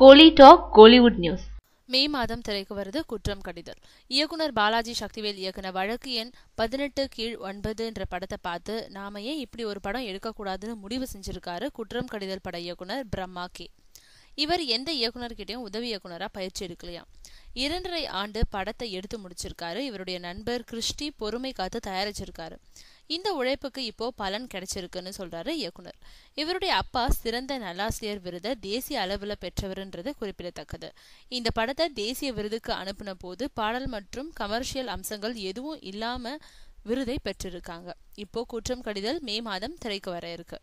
Kolly talk Kollywood news. மே மாதம் திரைக்கு வருது குற்றம் கடிதல். இயக்குனர் பாலாஜி சக்திவேல் இயக்குன வழக்கு எண் பதினெட்டு கீழ் ஒன்பது என்ற படத்தை பார்த்து நாம ஏன் இப்படி ஒரு படம் எடுக்கக்கூடாதுன்னு முடிவு செஞ்சிருக்காரு குற்றம் கடிதல் பட இயக்குனர் பிரம்மா கே. இவர் எந்த இயக்குனர்கிட்டையும் உதவி இயக்குனரா பயிற்சி எடுக்கலையாம். இரண்டரை ஆண்டு படத்தை எடுத்து முடிச்சிருக்காரு. இவருடைய நண்பர் கிறிஸ்டி பொறுமை காத்து தயாரிச்சிருக்காரு. இந்த உழைப்புக்கு இப்போ பலன் கிடைச்சிருக்குன்னு சொல்றாரு இயக்குனர். இவருடைய அப்பா சிறந்த நல்லாசிரியர் விருதை தேசிய அளவுல பெற்றவர்ன்றது குறிப்பிடத்தக்கது. இந்த படத்தை தேசிய விருதுக்கு அனுப்பின போது பாடல் மற்றும் கமர்ஷியல் அம்சங்கள் எதுவும் இல்லாம விருதை பெற்றிருக்காங்க. இப்போ குற்றம் கடிதல் மே மாதம் திரைக்கு வர இருக்கு.